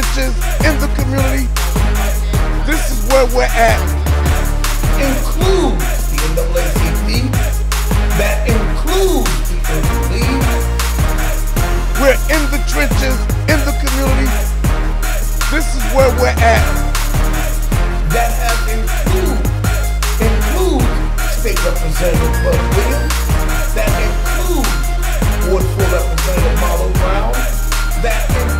in the community. This is where we're at. Includes the NAACP. That includes the. We're in the trenches, in the community. This is where we're at. That has include, include State Representative Bud Williams. That includes Ward 4 Representative Malo Brown. That includes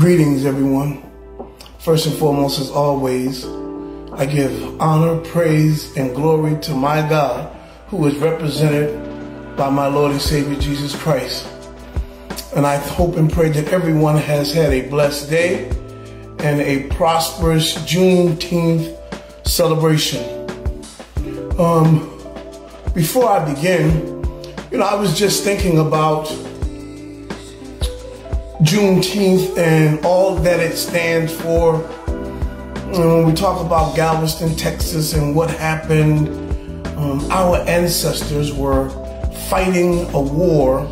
Greetings, everyone. First and foremost, as always, I give honor, praise, and glory to my God, who is represented by my Lord and Savior Jesus Christ. And I hope and pray that everyone has had a blessed day and a prosperous Juneteenth celebration. Um, before I begin, you know, I was just thinking about Juneteenth and all that it stands for. when we talk about Galveston, Texas, and what happened, um, our ancestors were fighting a war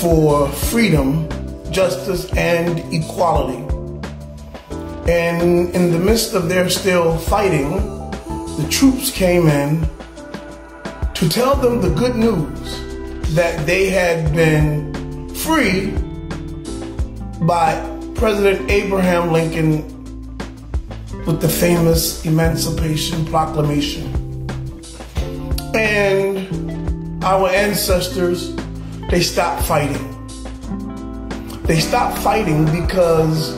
for freedom, justice, and equality. And in the midst of their still fighting, the troops came in to tell them the good news that they had been free by President Abraham Lincoln with the famous Emancipation Proclamation. And our ancestors, they stopped fighting. They stopped fighting because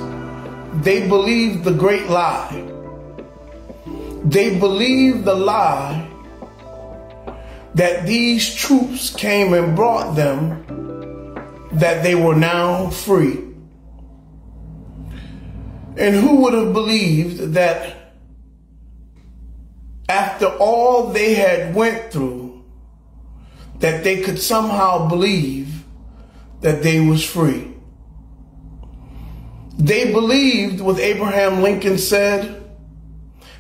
they believed the great lie. They believed the lie that these troops came and brought them that they were now free. And who would have believed that after all they had went through, that they could somehow believe that they was free. They believed what Abraham Lincoln said.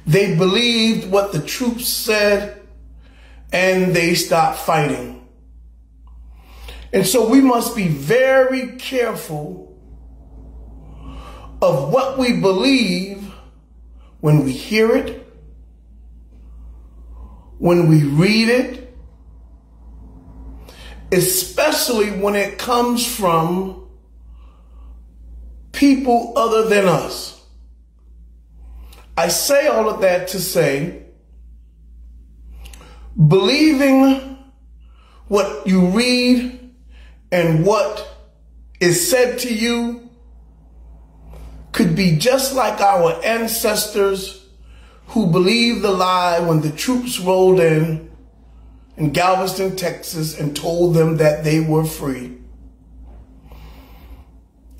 They believed what the troops said and they stopped fighting. And so we must be very careful of what we believe when we hear it, when we read it, especially when it comes from people other than us. I say all of that to say, believing what you read and what is said to you could be just like our ancestors who believed the lie when the troops rolled in in Galveston, Texas and told them that they were free.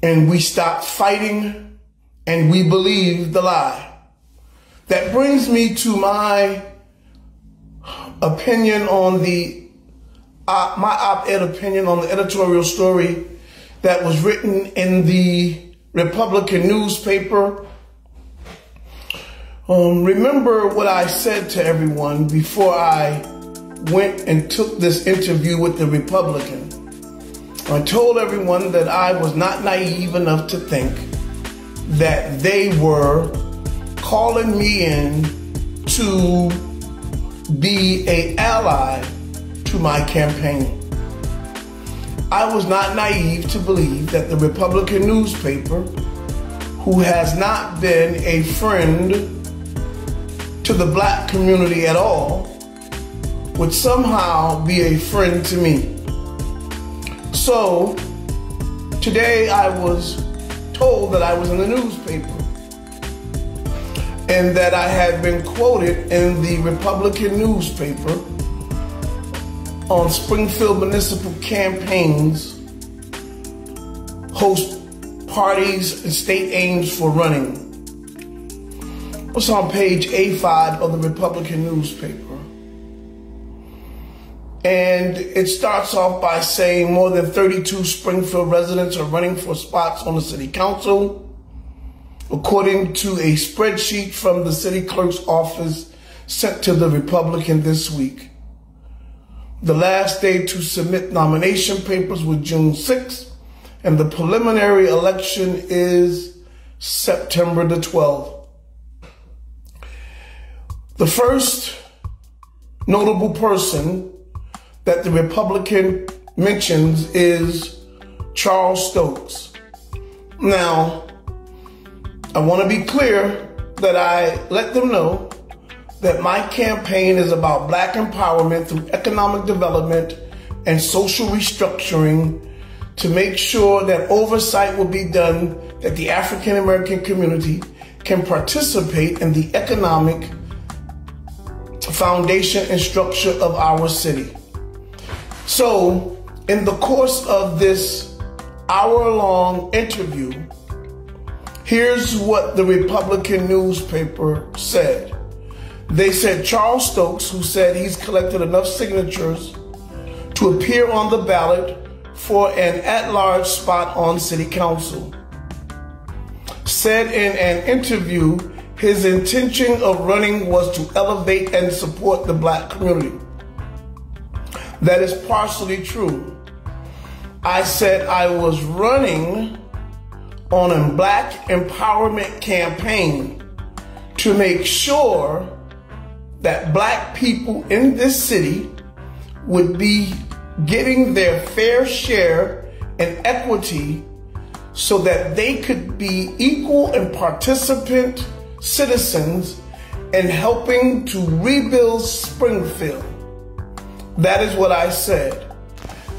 And we stopped fighting and we believed the lie. That brings me to my opinion on the, uh, my op-ed opinion on the editorial story that was written in the Republican newspaper. Um, remember what I said to everyone before I went and took this interview with the Republican. I told everyone that I was not naive enough to think that they were calling me in to be a ally to my campaign. I was not naive to believe that the Republican newspaper, who has not been a friend to the black community at all, would somehow be a friend to me. So, today I was told that I was in the newspaper and that I had been quoted in the Republican newspaper on Springfield municipal campaigns host parties and state aims for running. It's on page A5 of the Republican newspaper. And it starts off by saying more than 32 Springfield residents are running for spots on the city council. According to a spreadsheet from the city clerk's office, sent to the Republican this week. The last day to submit nomination papers was June 6th, and the preliminary election is September the 12th. The first notable person that the Republican mentions is Charles Stokes. Now, I want to be clear that I let them know that my campaign is about black empowerment through economic development and social restructuring to make sure that oversight will be done that the African American community can participate in the economic foundation and structure of our city. So, in the course of this hour long interview, here's what the Republican newspaper said. They said Charles Stokes, who said he's collected enough signatures to appear on the ballot for an at large spot on city council, said in an interview his intention of running was to elevate and support the black community. That is partially true. I said I was running on a black empowerment campaign to make sure that black people in this city would be getting their fair share and equity so that they could be equal and participant citizens in helping to rebuild Springfield. That is what I said.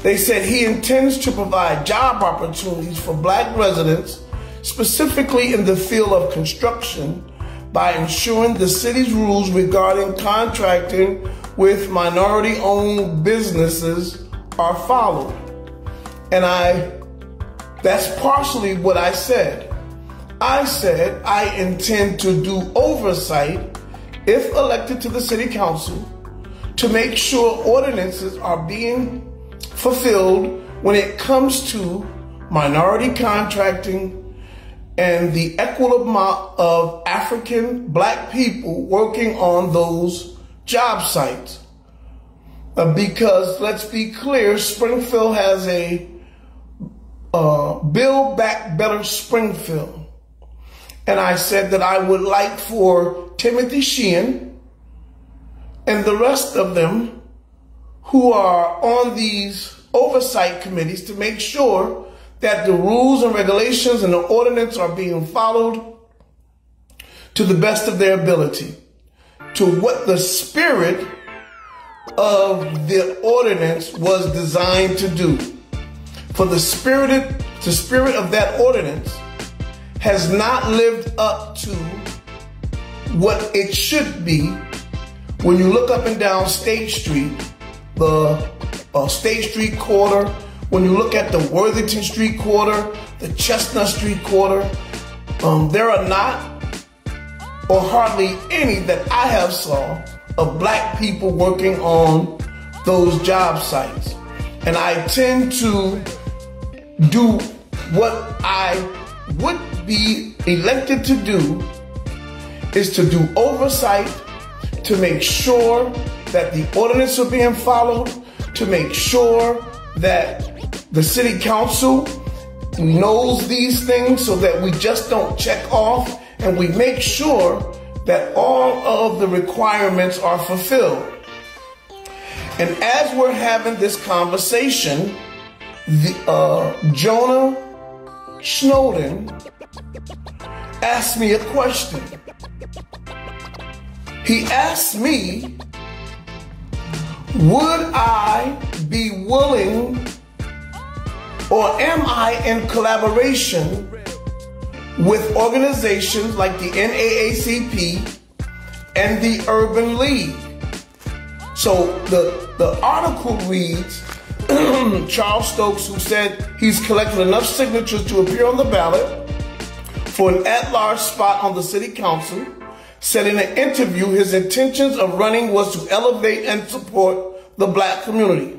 They said he intends to provide job opportunities for black residents, specifically in the field of construction, by ensuring the city's rules regarding contracting with minority owned businesses are followed. And I, that's partially what I said. I said I intend to do oversight if elected to the city council to make sure ordinances are being fulfilled when it comes to minority contracting and the equitable amount of African black people working on those job sites. Uh, because let's be clear, Springfield has a uh, Build Back Better Springfield. And I said that I would like for Timothy Sheehan, and the rest of them who are on these oversight committees to make sure that the rules and regulations and the ordinance are being followed to the best of their ability, to what the spirit of the ordinance was designed to do. For the spirit, the spirit of that ordinance has not lived up to what it should be when you look up and down State Street, the uh, State Street quarter, when you look at the Worthington Street quarter, the Chestnut Street quarter, um, there are not or hardly any that I have saw of black people working on those job sites. And I tend to do what I would be elected to do is to do oversight to make sure that the ordinance are being followed, to make sure that the city council knows these things so that we just don't check off and we make sure that all of the requirements are fulfilled. And as we're having this conversation, the, uh, Jonah Snowden asked me a question. He asked me, would I be willing or am I in collaboration with organizations like the NAACP and the Urban League? So the, the article reads, Charles Stokes, who said he's collected enough signatures to appear on the ballot for an at-large spot on the city council said in an interview his intentions of running was to elevate and support the black community.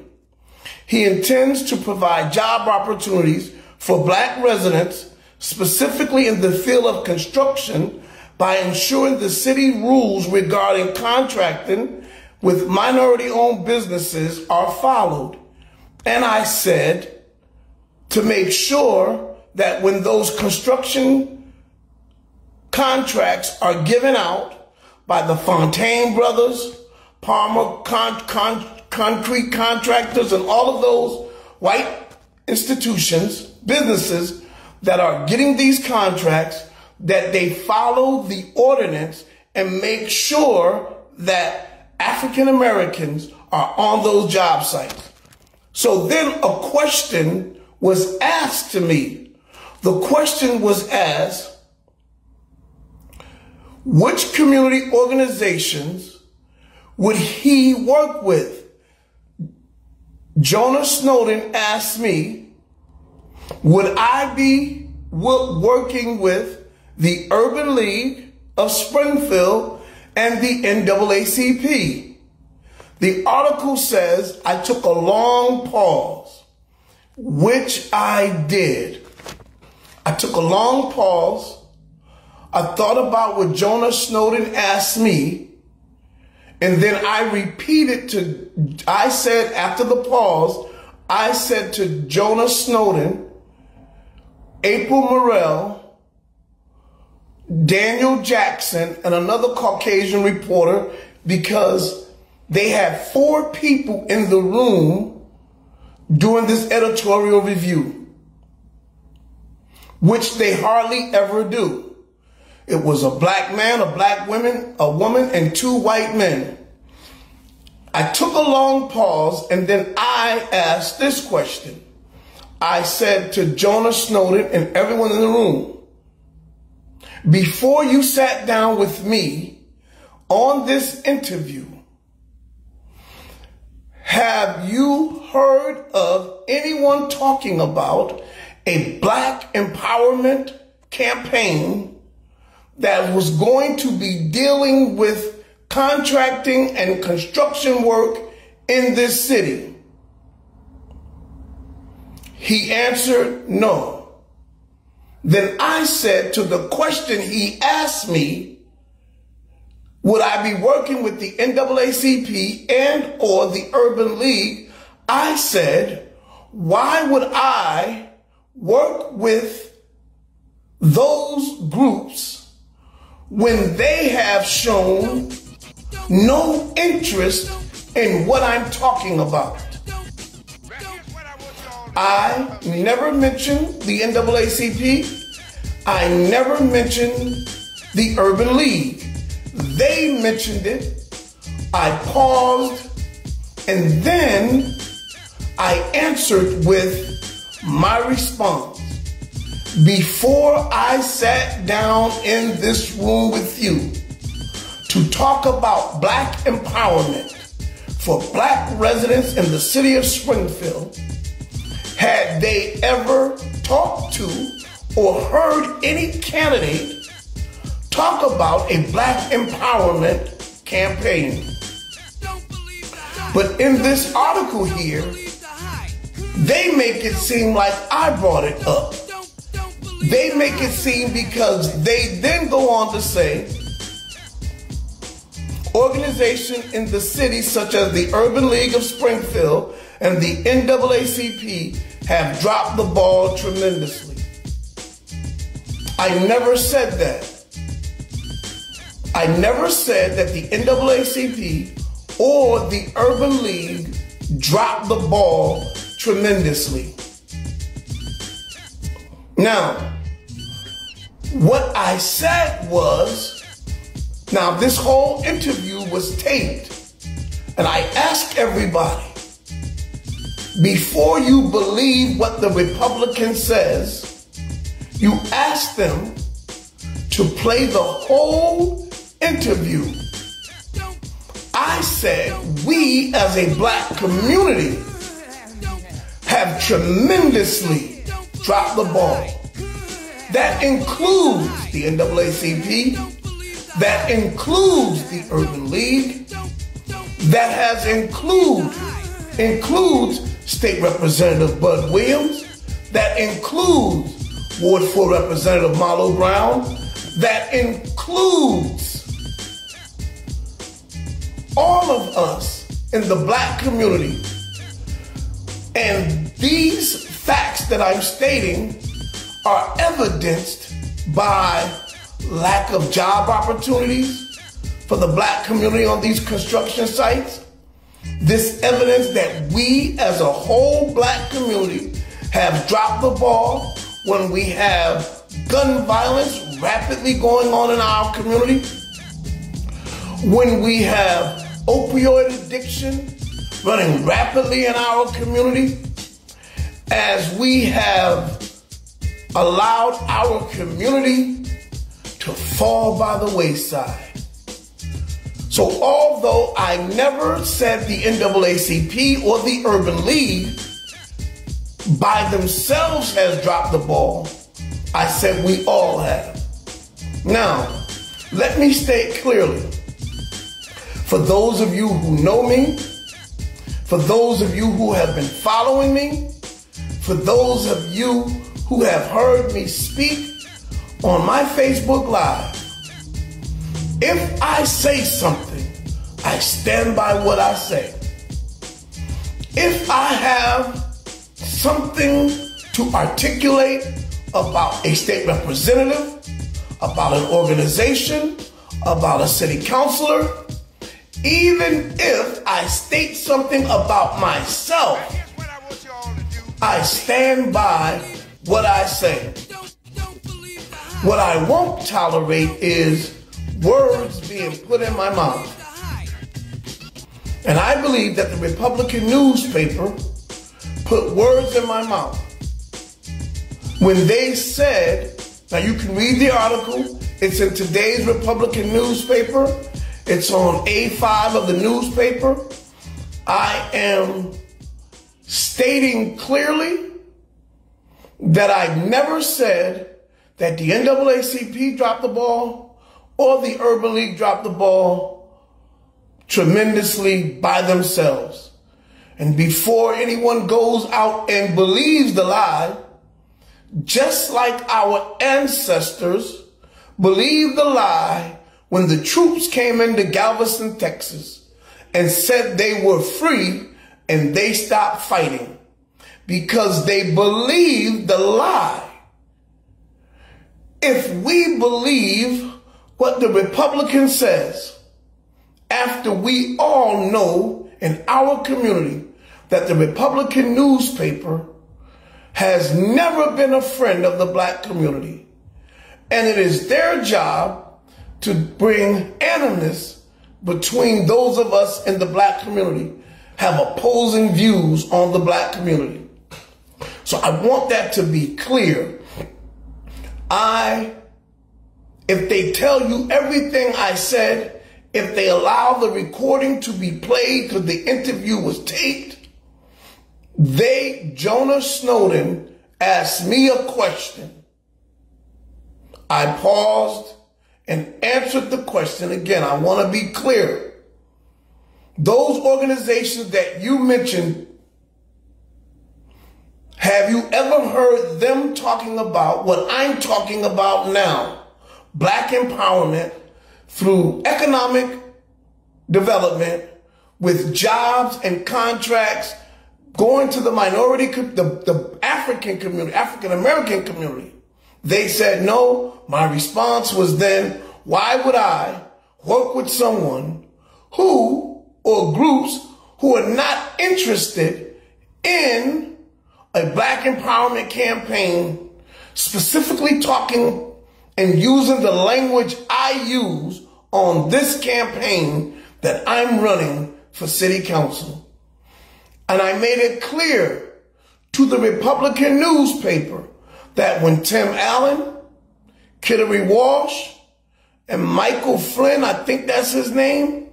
He intends to provide job opportunities for black residents, specifically in the field of construction, by ensuring the city rules regarding contracting with minority owned businesses are followed. And I said to make sure that when those construction contracts are given out by the Fontaine brothers, Palmer con- con- concrete contractors, and all of those white institutions, businesses that are getting these contracts, that they follow the ordinance and make sure that African Americans are on those job sites. So then a question was asked to me. The question was asked, which community organizations would he work with? Jonah Snowden asked me, would I be working with the Urban League of Springfield and the NAACP? The article says I took a long pause, which I did. I took a long pause. I thought about what Jonah Snowden asked me and then I repeated to, I said after the pause, I said to Jonah Snowden, April Morrell, Daniel Jackson, and another Caucasian reporter because they had four people in the room doing this editorial review, which they hardly ever do. It was a black man, a black woman, a woman, and two white men. I took a long pause and then I asked this question. I said to Jonah Snowden and everyone in the room, before you sat down with me on this interview, have you heard of anyone talking about a black empowerment campaign that was going to be dealing with contracting and construction work in this city? He answered no. Then I said to the question he asked me, would I be working with the NAACP and or the Urban League? I said, why would I work with those groups when they have shown no interest in what I'm talking about. I never mentioned the NAACP. I never mentioned the Urban League. They mentioned it. I paused and then I answered with my response before I sat down in this room with you to talk about black empowerment for black residents in the city of Springfield, had they ever talked to or heard any candidate talk about a black empowerment campaign. But in this article here, they make it seem like I brought it up. They make it seem because they then go on to say organizations in the city such as the Urban League of Springfield and the NAACP have dropped the ball tremendously. I never said that. I never said that the NAACP or the Urban League dropped the ball tremendously. Now, what I said was, now this whole interview was taped, and I asked everybody, before you believe what the Republican says, you ask them to play the whole interview. I said, we as a black community have tremendously drop the ball. That includes the NAACP, that includes the Urban League, that has include includes State Representative Bud Williams, that includes Ward 4 Representative Malo Brown, that includes includes all of us in the black community. And these facts that I'm stating are evidenced by lack of job opportunities for the black community on these construction sites. This evidence that we as a whole black community have dropped the ball when we have gun violence rapidly going on in our community, when we have opioid addiction running rapidly in our community, as we have allowed our community to fall by the wayside. So, although I never said the NAACP or the Urban League by themselves has dropped the ball, I said we all have. Now, let me state clearly for those of you who know me, for those of you who have been following me, for those of you who have heard me speak on my Facebook Live, if I say something, I stand by what I say. If I have something to articulate about a state representative, about an organization, about a city councilor, even if I state something about myself, I stand by what I say. What I won't tolerate is words being put in my mouth. And I believe that the Republican newspaper put words in my mouth when they said now you can read the article. It's in today's Republican newspaper. It's on A5 of the newspaper. I am stating clearly that I never said that the NAACP dropped the ball or the Urban League dropped the ball tremendously by themselves. And before anyone goes out and believes the lie, just like our ancestors believed the lie when the troops came into Galveston, Texas and said they were free and they stopped fighting because they believed the lie. If we believe what the Republican says, after we all know in our community that the Republican newspaper has never been a friend of the black community. And it is their job to bring animus between those of us in the black community have opposing views on the black community. So I want that to be clear. I, if they tell you everything I said, if they allow the recording to be played because the interview was taped, they, Jonah Snowden, asked me a question. I paused and answered the question again. I want to be clear. Those organizations that you mentioned, have you ever heard them talking about what I'm talking about now? Black empowerment through economic development with jobs and contracts going to the minority, the, the African community, African American community, they said no. My response was then, why would I work with someone who, or groups who are not interested in a black empowerment campaign, specifically talking and using the language I use on this campaign that I'm running for city council. And I made it clear to the Republican newspaper that when Tim Allen, Kateri Walsh, and Michael Flynn, I think that's his name,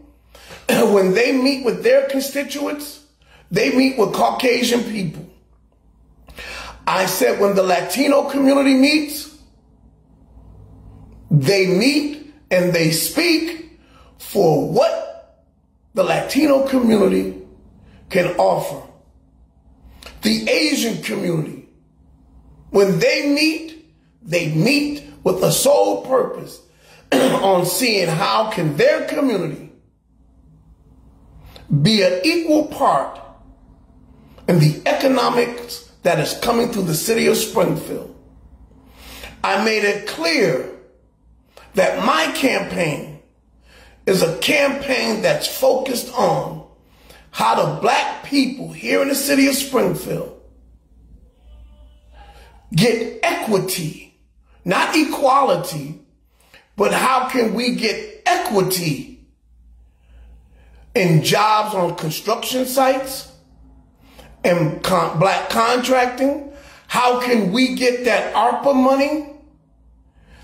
when they meet with their constituents, they meet with Caucasian people. I said when the Latino community meets, they meet and they speak for what the Latino community can offer. The Asian community, when they meet, they meet with the sole purpose on seeing how can their community be an equal part in the economics that is coming through the city of Springfield. I made it clear that my campaign is a campaign that's focused on how the black people here in the city of Springfield get equity, not equality, but how can we get equity in jobs on construction sites and con black contracting? How can we get that ARPA money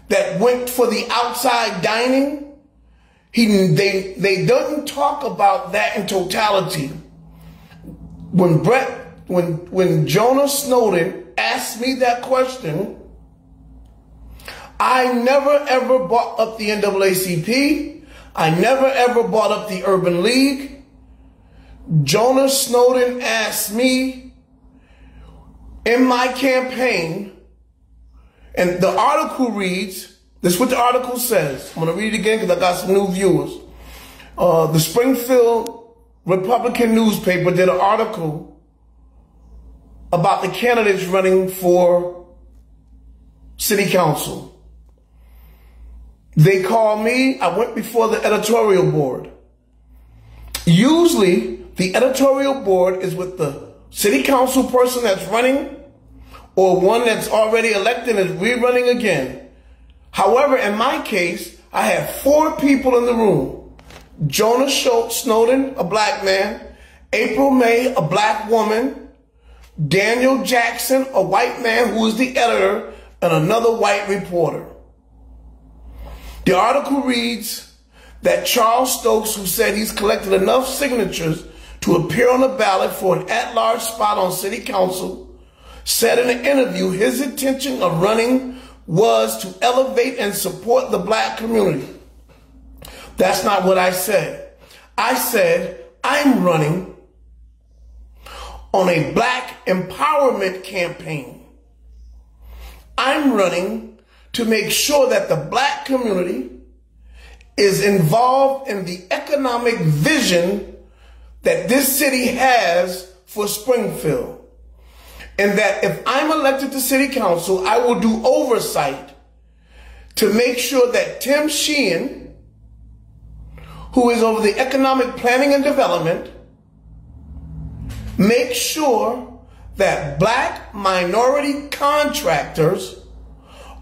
that went for the outside dining? He, they, they doesn't talk about that in totality. When Brett, when, when Jonah Snowden asked me that question, I never ever brought up the NAACP. I never ever brought up the Urban League. Jonah Snowden asked me in my campaign, and the article reads, this is what the article says. I'm going to read it again because I got some new viewers. Uh, the Springfield Republican newspaper did an article about the candidates running for city council. They called me. I went before the editorial board. Usually, the editorial board is with the city council person that's running or one that's already elected and is rerunning again. However, in my case, I have four people in the room. Jonah Schultz Snowden, a black man. April May, a black woman. Daniel Jackson, a white man who is the editor, and another white reporter. The article reads that Charles Stokes, who said he's collected enough signatures to appear on the ballot for an at-large spot on city council, said in an interview his intention of running was to elevate and support the black community. That's not what I said. I said I'm running on a black empowerment campaign. I'm running to make sure that the black community is involved in the economic vision that this city has for Springfield. And that if I'm elected to city council, I will do oversight to make sure that Tim Sheehan, who is over the economic planning and development, make sure that black minority contractors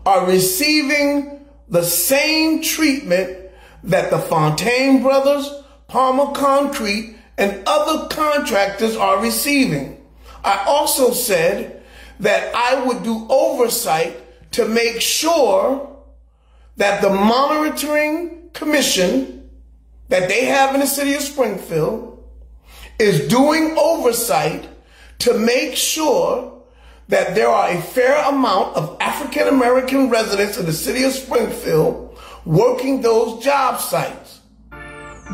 are receiving the same treatment that the Fontaine Brothers, Palmer Concrete, and other contractors are receiving. I also said that I would do oversight to make sure that the monitoring commission that they have in the city of Springfield is doing oversight to make sure that there are a fair amount of African American residents in the city of Springfield working those job sites.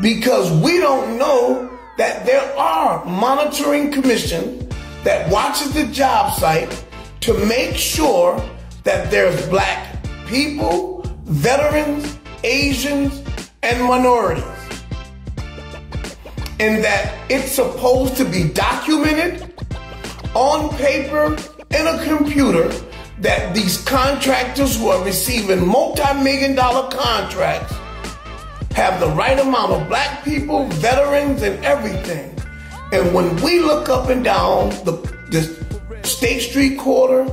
Because we don't know that there are monitoring commission that watches the job site to make sure that there's black people, veterans, Asians, and minorities. And that it's supposed to be documented on paper in a computer that these contractors who are receiving multi-million dollar contracts have the right amount of black people, veterans, and everything. And when we look up and down the, the State Street quarter,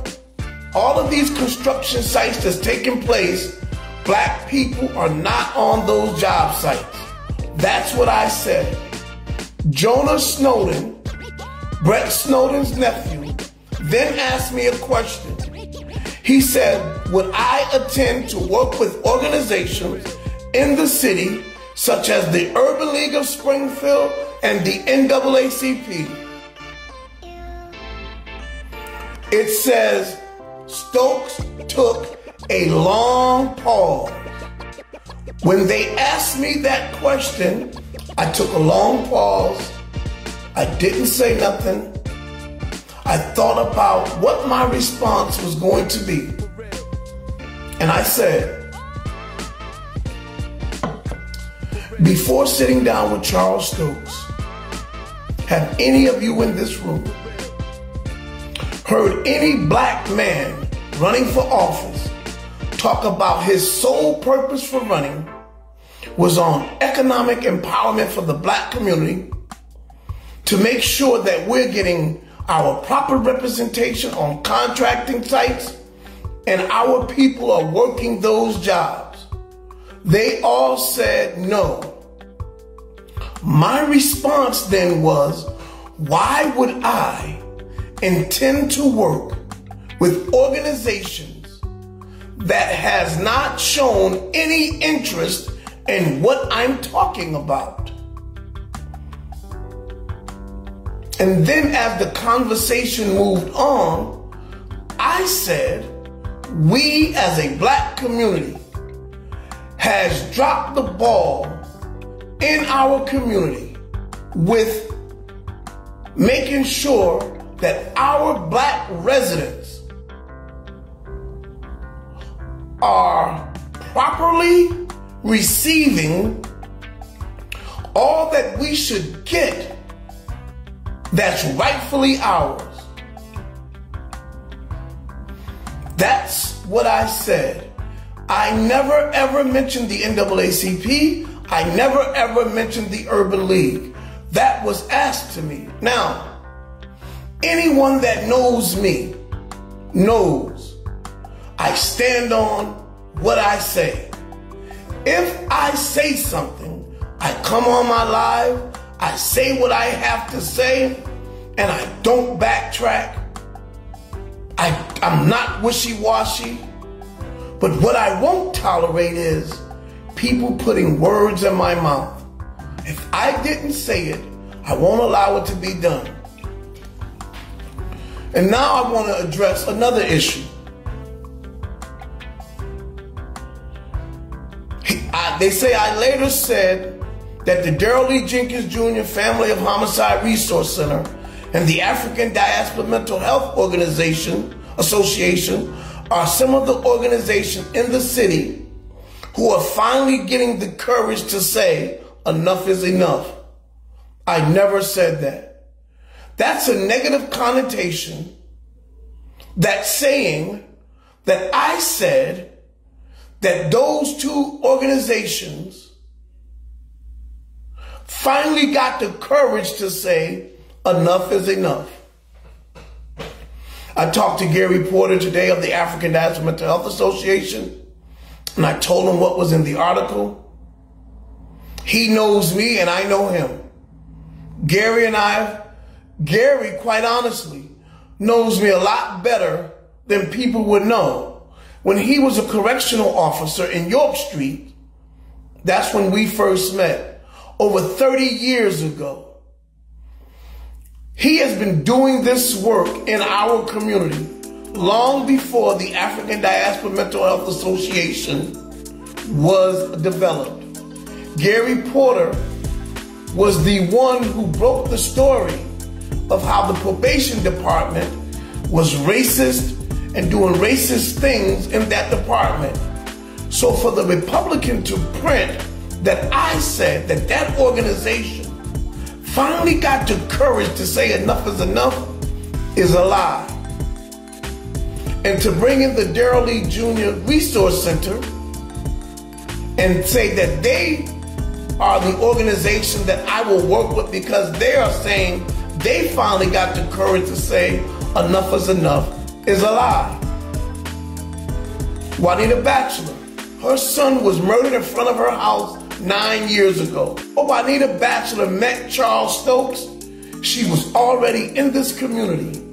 all of these construction sites that's taking place, black people are not on those job sites. That's what I said. Jonah Snowden, Brett Snowden's nephew, then asked me a question. He said, Would I attend to work with organizations in the city, such as the Urban League of Springfield and the NAACP? It says, Stokes took a long pause. When they asked me that question, I took a long pause. I didn't say nothing. I thought about what my response was going to be. And I said, before sitting down with Charles Stokes, have any of you in this room heard any black man running for office talk about his sole purpose for running was on economic empowerment for the black community to make sure that we're getting our proper representation on contracting sites and our people are working those jobs. They all said no. My response then was, why would I intend to work with organizations that has not shown any interest in what I'm talking about? And then as the conversation moved on, I said, we as a black community has dropped the ball in our community with making sure that our black residents are properly receiving all that we should get that's rightfully ours. That's what I said. I never ever mentioned the NAACP. I never ever mentioned the Urban League. That was asked to me. Now, anyone that knows me knows I stand on what I say. If I say something, I come on my live, I say what I have to say, and I don't backtrack. I, I'm not wishy washy. But what I won't tolerate is people putting words in my mouth. If I didn't say it, I won't allow it to be done. And now I want to address another issue. I, they say I later said that the Daryl Lee Jenkins Jr. Family of Homicide Resource Center and the African Diaspora Mental Health Organization Association are some of the organizations in the city who are finally getting the courage to say enough is enough. I never said that. That's a negative connotation that saying that I said that those two organizations finally got the courage to say enough is enough. I talked to Gary Porter today of the African Diaspora Mental Health Association, and I told him what was in the article. He knows me and I know him. Gary and I, Gary, quite honestly, knows me a lot better than people would know. When he was a correctional officer in York Street, that's when we first met, over 30 years ago. He has been doing this work in our community long before the African Diaspora Mental Health Association was developed. Gary Porter was the one who broke the story of how the probation department was racist and doing racist things in that department. So for the Republican to print that I said that that organization finally got the courage to say enough is enough is a lie. And to bring in the Daryl Lee Jr. Resource Center and say that they are the organization that I will work with because they are saying they finally got the courage to say enough is enough is a lie. Juanita Batchelor, her son was murdered in front of her house nine years ago. Oh, Juanita Batchelor met Charles Stokes. She was already in this community